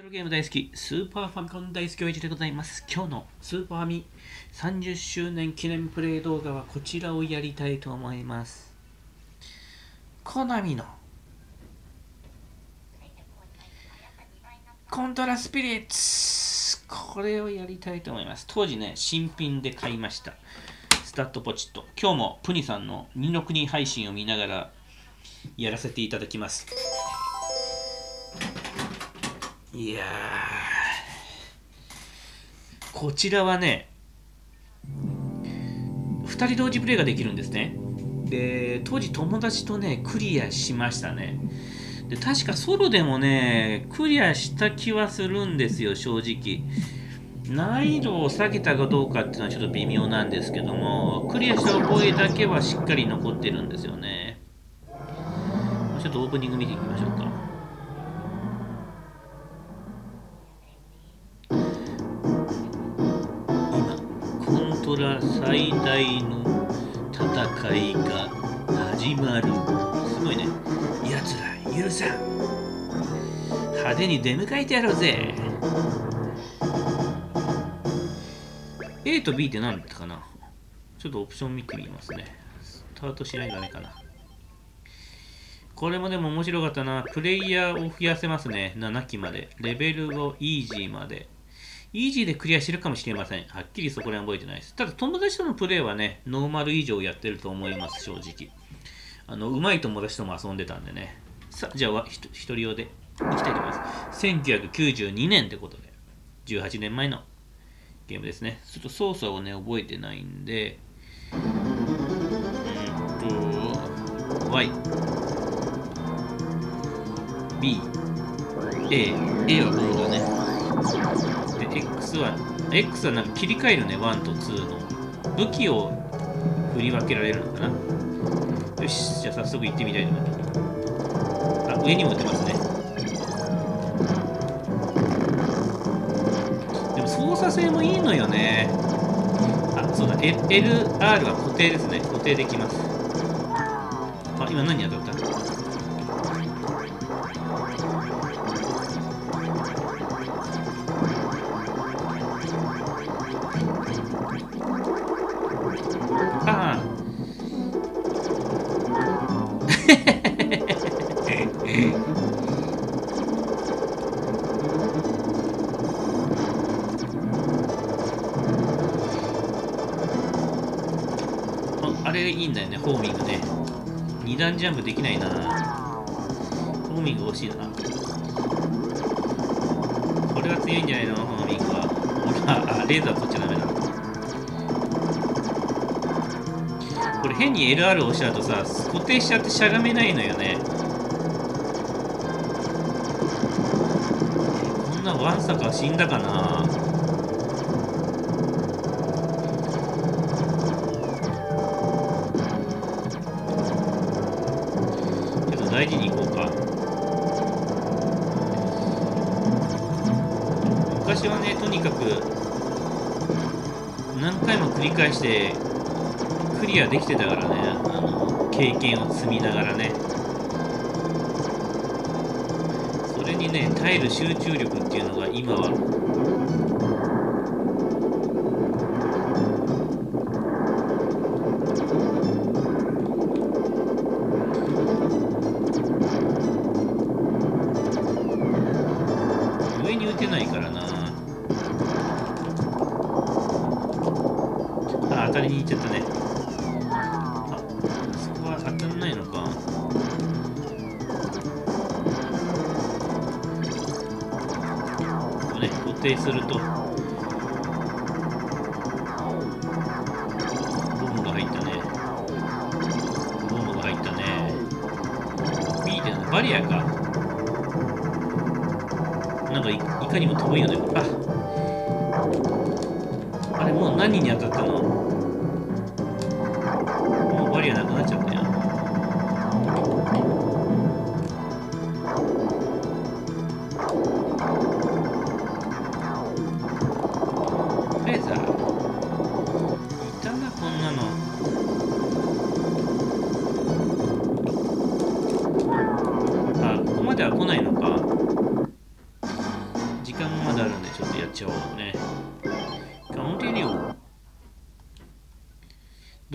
トロゲーム大好き、スーパーファミコン大好きおいじでございます。今日のスーパーファミ30周年記念プレイ動画はこちらをやりたいと思います。コナミのコントラスピリッツこれをやりたいと思います。当時ね、新品で買いました。スタッドポチッと。今日もプニさんの二の国配信を見ながらやらせていただきます。いやー、こちらはね、2人同時プレイができるんですね。で、当時友達とね、クリアしましたね。で、確かソロでもね、クリアした気はするんですよ、正直。難易度を下げたかどうかっていうのはちょっと微妙なんですけども、クリアした覚えだけはしっかり残ってるんですよね。ちょっとオープニング見ていきましょうか。トラ最大の戦いが始まるすごいねやつら許さん派手に出迎えてやろうぜ A と B って何だったかなちょっとオプション見てみますねスタートしないとダメかなこれもでも面白かったな。プレイヤーを増やせますね。7機まで。レベルをイージーまで。イージーでクリアしてるかもしれません。はっきりそこら辺覚えてないです。ただ友達とのプレイはね、ノーマル以上やってると思います、正直。あの、上手い友達とも遊んでたんでね。さあ、じゃあ、ひと一人用でいきたいと思います。1992年ってことで、18年前のゲームですね。ちょっと操作をね、覚えてないんで、うーんと、Y。B、A、A はボードね。X は、X はなんか切り替えるね、1と2の。武器を振り分けられるのかなよし、じゃあ早速行ってみたいと思います。あ、上にも打てますね。でも操作性もいいのよね。あ、そうだ、L、LR は固定ですね。固定できます。あ、今何やったった？いいんだよね、ホーミングね。二段ジャンプできないな。ホーミング欲しいな。これは強いんじゃないの、ホーミングは。ほら、あ、レーザー取っちゃダメだ。これ変に LR 押しちゃうとさ固定しちゃってしゃがめないのよねこんなワンサか死んだかな大事に行こうか。昔はねとにかく何回も繰り返してクリアできてたからね。あの経験を積みながらね。それにね耐える集中力っていうのが今は当たりに行っちゃったね。あそこは当たんないのか。ね固定すると。ボムが入ったね。ボムが入ったね。B ってバリアか。なんかいいかにも遠いよねああれもう何に当たったの？もうバリアなくなっちゃう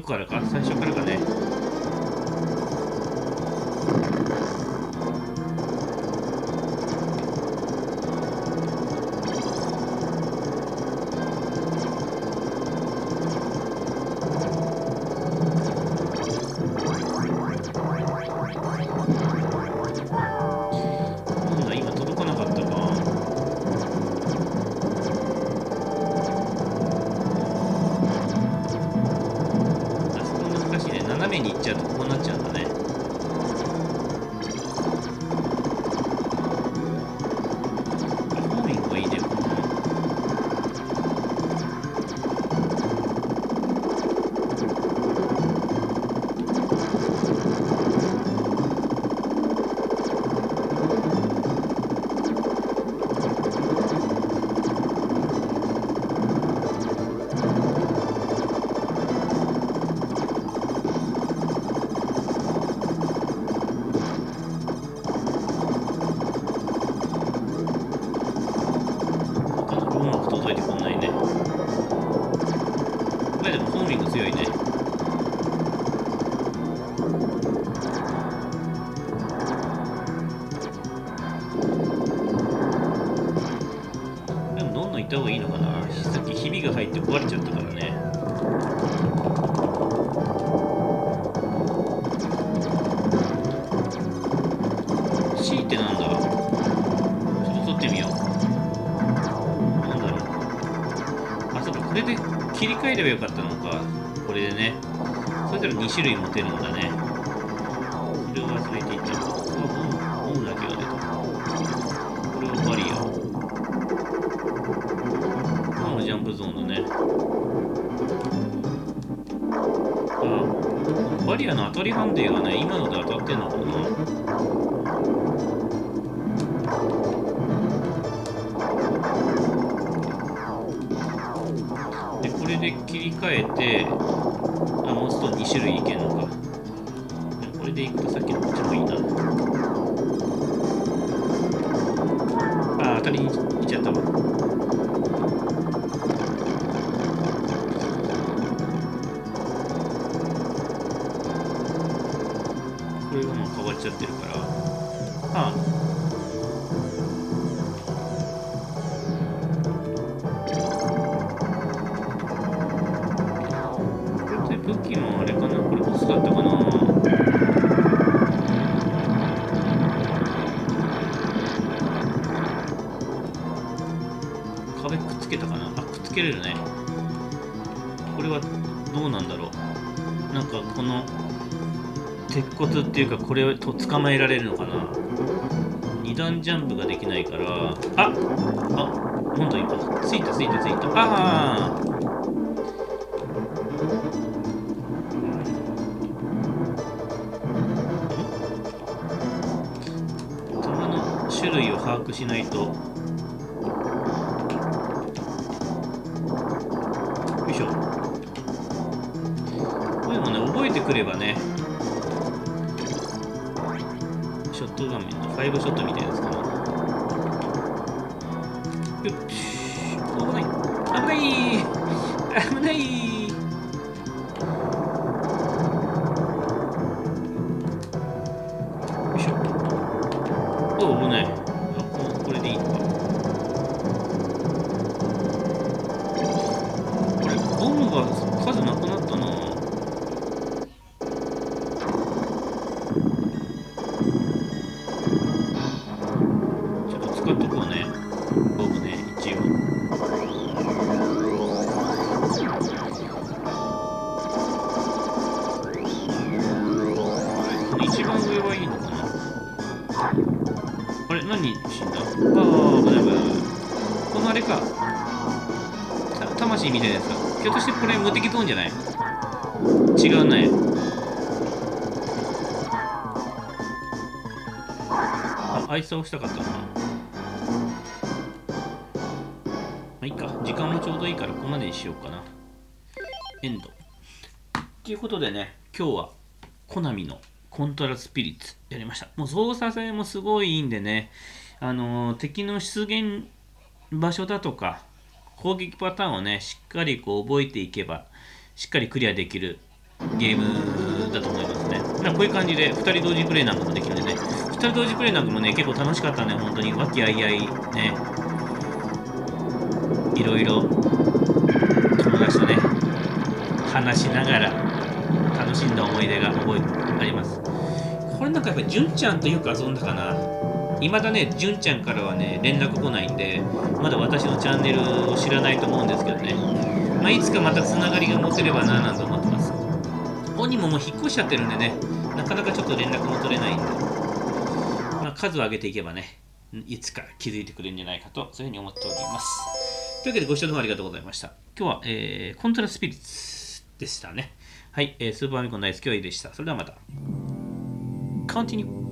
どこからか最初からかね。った方がいいのかな？さっきひびが入って壊れちゃったからね。C ってなんだちょっと取ってみよう。なんだろう。あ、そうか、これで切り替えればよかったのか。これでね。それぞれ2種類持てるんだね。それを忘れていった。あ、ボム、ボムだけが出た。これはバリア。これもジャンプゾーンだね。あ、バリアの当たり判定がね、今ので当たってんのかなでこれで切り替えてちゃってるから。あこれって武器のあれかな？これボスだったかな？壁くっつけたかな？あくっつけれるね鉄骨っていうかこれをと捕まえられるのかな？二段ジャンプができないから。ああなんだ今ついたついたついた。ああ弾の種類を把握しないと。よいしょ。こういうのもね覚えてくればねト画面の5ショットみたい。なやつかなよっし危ない。危ない。危ない。よい。しょおお危ない。ねボムね一応。一番上はいいのかな？あれ何死んだ？ああ危ない危ない。このあれか。魂みたいなやつか。ひょっとしてこれ無敵ゾーンじゃない？違うねああいつは押したかったな。いか時間もちょうどいいからここまでにしようかなエンドということでね今日はコナミのコントラスピリッツやりましたもう操作性もすごいいいんでねあのー敵の出現場所だとか攻撃パターンをね、しっかりこう覚えていけば、しっかりクリアできるゲームだと思いますね。ま、こういう感じで2人同時プレイなんかもできるんでね、2人同時プレイなんかもね、結構楽しかったね、本当に。和気あいあいね、いろいろ友達とね、話しながら楽しんだ思い出が覚えあります。これなんかやっぱ純ちゃんとよく遊んだかな。未だね、純ちゃんからはね、連絡来ないんで、まだ私のチャンネルを知らないと思うんですけどね。まあ、いつかまたつながりが持てればななんて思ってます。本人ももう引っ越しちゃってるんでね、なかなかちょっと連絡も取れないんで、まあ、数を上げていけばね、いつか気づいてくれるんじゃないかと、そういうふうに思っております。というわけでご視聴ありがとうございました。今日は、えー、コントラスピリッツでしたね。はい、えー、スーパーミコン大好きはいいでした。それではまた。Continue.